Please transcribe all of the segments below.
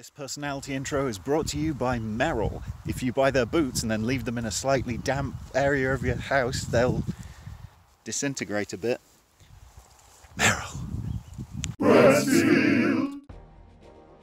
This personality intro is brought to you by Merrell. If you buy their boots and then leave them in a slightly damp area of your house, they'll disintegrate a bit. Merrell.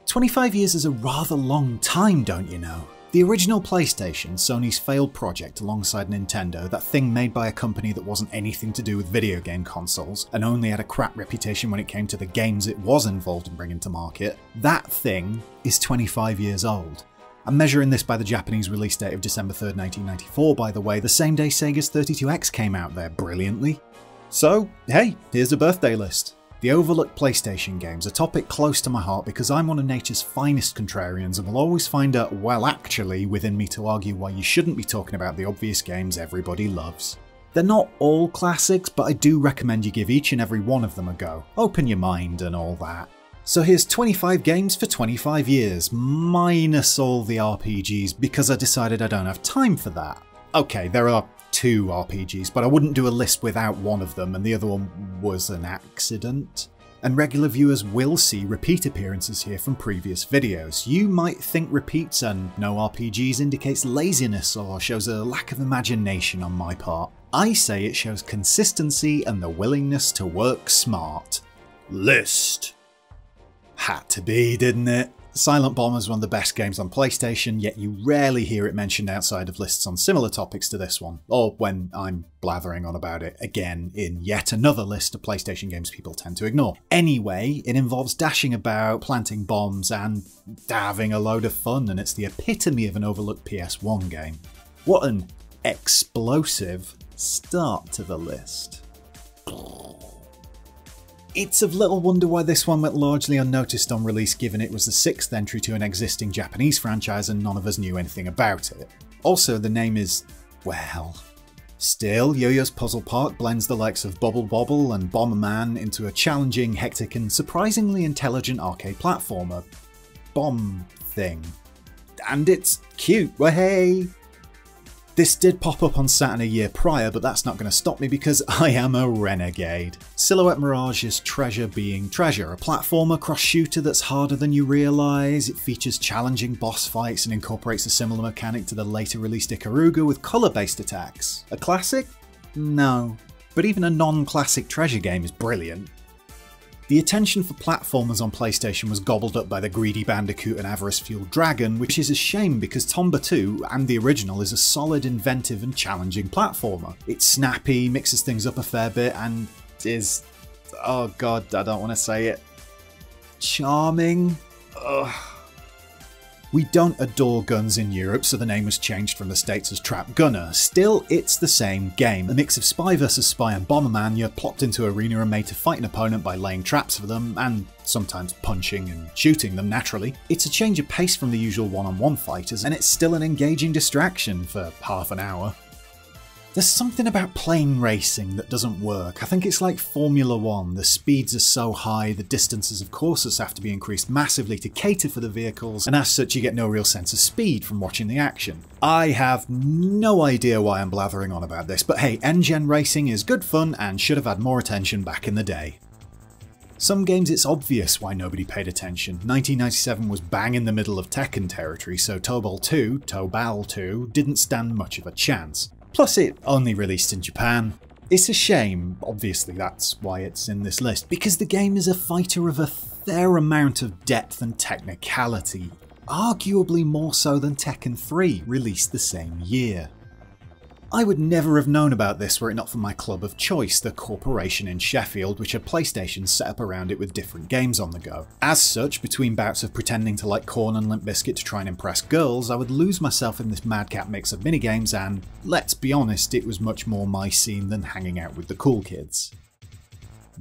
25 years is a rather long time, don't you know? The original PlayStation, Sony's failed project alongside Nintendo, that thing made by a company that wasn't anything to do with video game consoles, and only had a crap reputation when it came to the games it was involved in bringing to market, that thing is 25 years old. I'm measuring this by the Japanese release date of December 3rd, 1994, by the way, the same day Sega's 32X came out there brilliantly. So, hey, here's a birthday list. The overlooked PlayStation games, a topic close to my heart because I'm one of nature's finest contrarians and will always find a well actually within me to argue why you shouldn't be talking about the obvious games everybody loves. They're not all classics, but I do recommend you give each and every one of them a go. Open your mind and all that. So here's 25 games for 25 years, minus all the RPGs because I decided I don't have time for that. Okay, there are two RPGs, but I wouldn't do a list without one of them, and the other one was an accident. And regular viewers will see repeat appearances here from previous videos. You might think repeats and no RPGs indicates laziness or shows a lack of imagination on my part. I say it shows consistency and the willingness to work smart. List. Had to be, didn't it? Silent Bomber is one of the best games on PlayStation, yet you rarely hear it mentioned outside of lists on similar topics to this one, or when I'm blathering on about it again in yet another list of PlayStation games people tend to ignore. Anyway, it involves dashing about, planting bombs, and having a load of fun, and it's the epitome of an overlooked PS1 game. What an explosive start to the list. It's of little wonder why this one went largely unnoticed on release given it was the sixth entry to an existing Japanese franchise and none of us knew anything about it. Also, the name is, well... Still, Yo-Yo's Puzzle Park blends the likes of Bubble Bobble and Bomberman into a challenging, hectic and surprisingly intelligent arcade platformer. Bomb thing. And it's cute, well hey! This did pop up on Saturn a year prior, but that's not going to stop me because I am a renegade. Silhouette Mirage is treasure being treasure, a platformer cross shooter that's harder than you realise, it features challenging boss fights and incorporates a similar mechanic to the later released Ikaruga with colour based attacks. A classic? No. But even a non classic treasure game is brilliant. The attention for platformers on PlayStation was gobbled up by the greedy Bandicoot and avarice-fueled Dragon, which is a shame because Tomba 2 and the original is a solid, inventive and challenging platformer. It's snappy, mixes things up a fair bit and is... oh god, I don't want to say it. Charming? Ugh. We don't adore guns in Europe, so the name was changed from the States as Trap Gunner. Still, it's the same game. A mix of spy versus spy and Bomberman, you're plopped into arena and made to fight an opponent by laying traps for them, and sometimes punching and shooting them naturally. It's a change of pace from the usual one-on-one -on -one fighters, and it's still an engaging distraction for half an hour. There's something about plane racing that doesn't work. I think it's like Formula One. The speeds are so high, the distances of courses have to be increased massively to cater for the vehicles, and as such you get no real sense of speed from watching the action. I have no idea why I'm blathering on about this, but hey, N-Gen racing is good fun and should have had more attention back in the day. Some games it's obvious why nobody paid attention. 1997 was bang in the middle of Tekken territory, so Tobal 2, Tobal 2, didn't stand much of a chance. Plus it only released in Japan. It's a shame, obviously that's why it's in this list, because the game is a fighter of a fair amount of depth and technicality, arguably more so than Tekken 3, released the same year. I would never have known about this were it not for my club of choice, the Corporation in Sheffield, which had PlayStations set up around it with different games on the go. As such, between bouts of pretending to like Korn and Limp Bizkit to try and impress girls, I would lose myself in this madcap mix of minigames and, let's be honest, it was much more my scene than hanging out with the cool kids.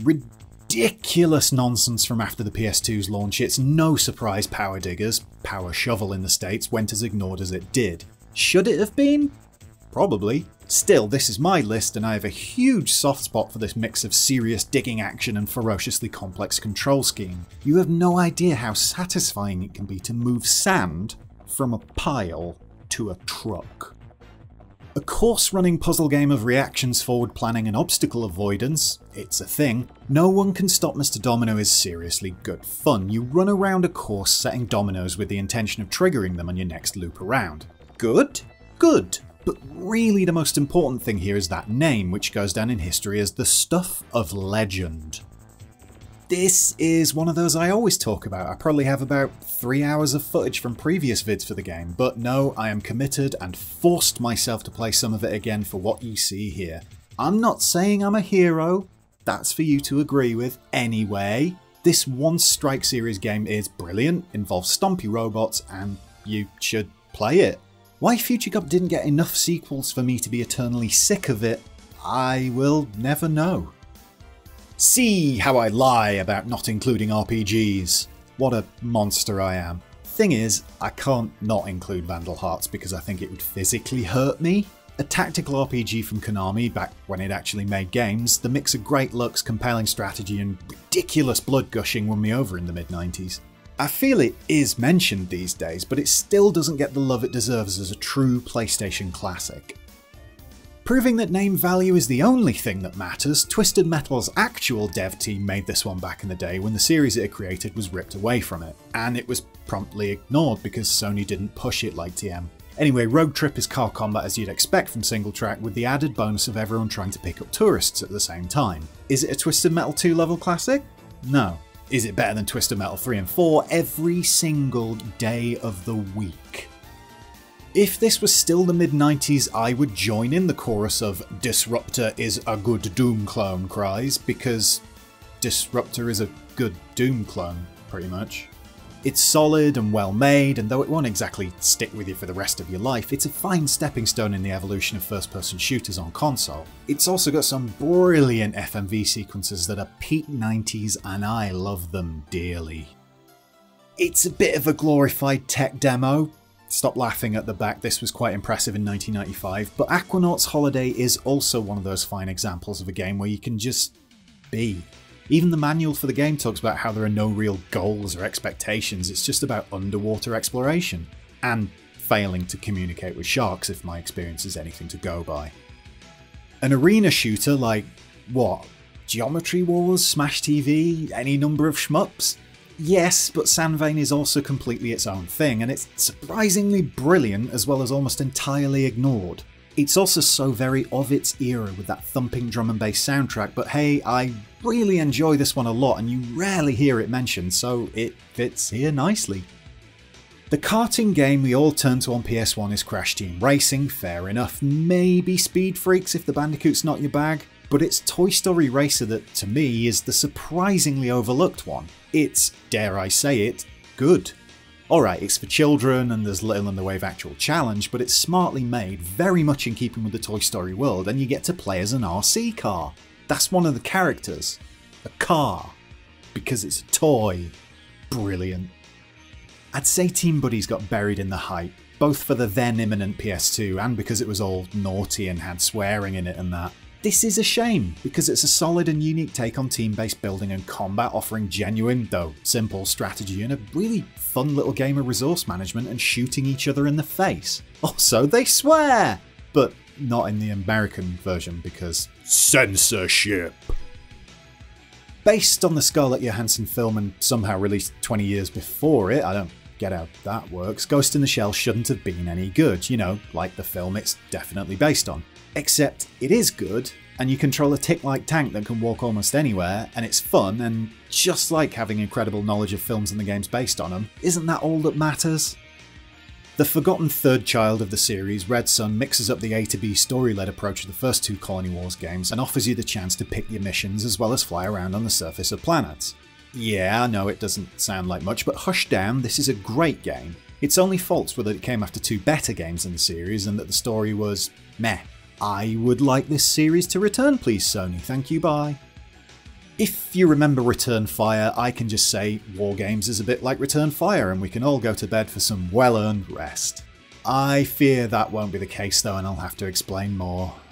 Ridiculous nonsense from after the PS2's launch, it's no surprise Power Diggerz, Power Shovel in the States, went as ignored as it did. Should it have been? Probably. Still, this is my list and I have a huge soft spot for this mix of serious digging action and ferociously complex control scheme. You have no idea how satisfying it can be to move sand from a pile to a truck. A course running puzzle game of reactions, forward planning, and obstacle avoidance, it's a thing. No one can stop Mr. Domino is seriously good fun. You run around a course setting dominoes with the intention of triggering them on your next loop around. Good? Good. But really, the most important thing here is that name, which goes down in history as the stuff of legend. This is one of those I always talk about. I probably have about three hours of footage from previous vids for the game, but no, I am committed and forced myself to play some of it again for what you see here. I'm not saying I'm a hero, that's for you to agree with anyway. This One Strike series game is brilliant, involves stompy robots, and you should play it. Why Future Cop didn't get enough sequels for me to be eternally sick of it, I will never know. See how I lie about not including RPGs. What a monster I am. Thing is, I can't not include Vandal Hearts because I think it would physically hurt me. A tactical RPG from Konami back when it actually made games, the mix of great looks, compelling strategy, and ridiculous blood gushing won me over in the mid 90s. I feel it is mentioned these days, but it still doesn't get the love it deserves as a true PlayStation classic. Proving that name value is the only thing that matters, Twisted Metal's actual dev team made this one back in the day when the series it created was ripped away from it, and it was promptly ignored because Sony didn't push it like TM. Anyway, Rogue Trip is car combat as you'd expect from SingleTrac, with the added bonus of everyone trying to pick up tourists at the same time. Is it a Twisted Metal 2 level classic? No. Is it better than Twisted Metal 3 and 4 every single day of the week? If this was still the mid 90s, I would join in the chorus of Disruptor is a good Doom clone cries, because Disruptor is a good Doom clone, pretty much. It's solid and well made, and though it won't exactly stick with you for the rest of your life, it's a fine stepping stone in the evolution of first person shooters on console. It's also got some brilliant FMV sequences that are peak 90s, and I love them dearly. It's a bit of a glorified tech demo, Stop laughing at the back, this was quite impressive in 1995, but Aquanaut's Holiday is also one of those fine examples of a game where you can just be. Even the manual for the game talks about how there are no real goals or expectations, it's just about underwater exploration. And failing to communicate with sharks if my experience is anything to go by. An arena shooter like, what? Geometry Wars, Smash TV, any number of shmups? Yes, but SanVein is also completely its own thing, and it's surprisingly brilliant as well as almost entirely ignored. It's also so very of its era with that thumping drum and bass soundtrack, but hey, I really enjoy this one a lot and you rarely hear it mentioned, so it fits here nicely. The karting game we all turn to on PS1 is Crash Team Racing, fair enough. Maybe Speed Freaks if the Bandicoot's not your bag, but it's Toy Story Racer that, to me, is the surprisingly overlooked one. It's, dare I say it, good. Alright, it's for children and there's little in the way of actual challenge, but it's smartly made, very much in keeping with the Toy Story world, and you get to play as an RC car. That's one of the characters. A car. Because it's a toy. Brilliant. I'd say Team Buddies got buried in the hype, both for the then imminent PS2 and because it was all naughty and had swearing in it and that. This is a shame, because it's a solid and unique take on team-based building and combat offering genuine, though simple, strategy and a really fun little game of resource management and shooting each other in the face. Also, they swear! But not in the American version because censorship. Based on the Scarlett Johansson film and somehow released 20 years before it, I don't get how that works, Ghost in the Shell shouldn't have been any good, you know, like the film it's definitely based on. Except it is good, and you control a tick-like tank that can walk almost anywhere, and it's fun, and just like having incredible knowledge of films and the games based on them, isn't that all that matters? The forgotten third child of the series, Red Sun, mixes up the A to B story-led approach of the first two Colony Wars games and offers you the chance to pick your missions as well as fly around on the surface of planets. Yeah, I know it doesn't sound like much, but hush down, this is a great game. Its only faults were that it came after two better games in the series and that the story was meh. I would like this series to return please Sony, thank you bye. If you remember Return Fire, I can just say War Games is a bit like Return Fire and we can all go to bed for some well-earned rest. I fear that won't be the case though and I'll have to explain more.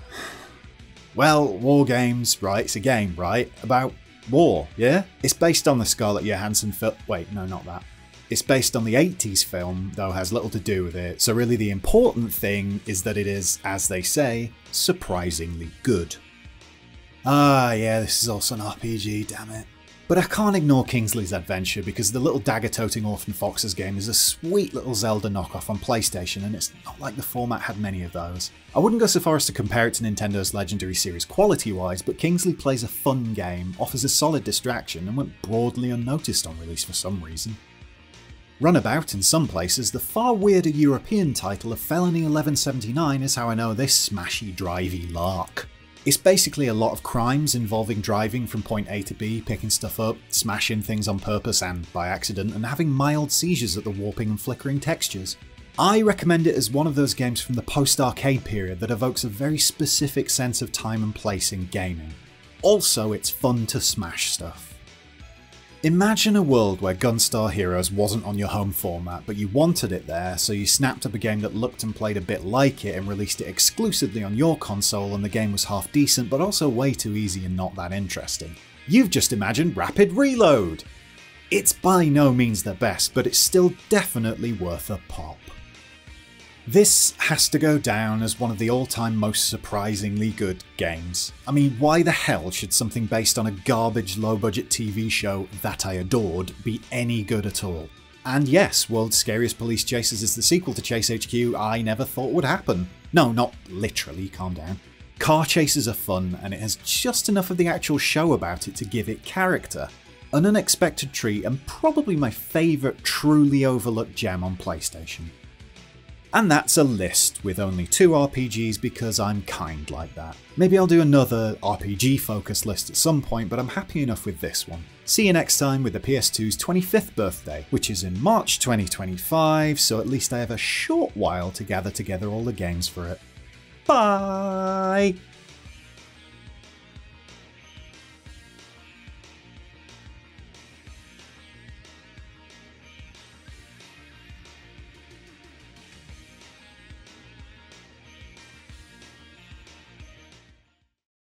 Well, War Games, right, it's a game, right? About war, yeah? It's based on the Scarlett Johansson film- wait, no, not that. It's based on the 80s film, though has little to do with it, so really the important thing is that it is, as they say, surprisingly good. Ah, yeah, this is also an RPG, damn it. But I can't ignore Kingsley's Adventure because the little dagger toting Orphan Foxes game is a sweet little Zelda knockoff on PlayStation, and it's not like the format had many of those. I wouldn't go so far as to compare it to Nintendo's Legendary Series quality wise, but Kingsley plays a fun game, offers a solid distraction, and went broadly unnoticed on release for some reason. Runabout in some places, the far weirder European title of Felony 1179 is how I know this smashy, drivey lark. It's basically a lot of crimes involving driving from point A to B, picking stuff up, smashing things on purpose and by accident, and having mild seizures at the warping and flickering textures. I recommend it as one of those games from the post arcade period that evokes a very specific sense of time and place in gaming. Also, it's fun to smash stuff. Imagine a world where Gunstar Heroes wasn't on your home format, but you wanted it there, so you snapped up a game that looked and played a bit like it and released it exclusively on your console, and the game was half decent, but also way too easy and not that interesting. You've just imagined Rapid Reload! It's by no means the best, but it's still definitely worth a pop. This has to go down as one of the all-time most surprisingly good games. I mean, why the hell should something based on a garbage low-budget TV show that I adored be any good at all? And yes, World's Scariest Police Chases is the sequel to Chase HQ I never thought would happen. No, not literally, calm down. Car chases are fun, and it has just enough of the actual show about it to give it character. An unexpected treat, and probably my favourite truly overlooked gem on PlayStation. And that's a list with only two RPGs because I'm kind like that. Maybe I'll do another RPG focused list at some point, but I'm happy enough with this one. See you next time with the PS2's 25th birthday, which is in March 2025, so at least I have a short while to gather together all the games for it. Bye!